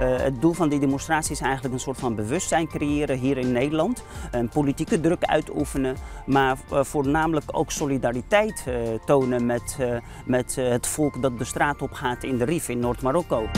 Eh, het doel van die demonstratie is eigenlijk een soort van bewustzijn creëren hier in Nederland. Een politieke druk uitoefenen, maar eh, voornamelijk ook solidariteit eh, tonen met, met het volk dat de straat op gaat in de Rif in Noord-Marokko.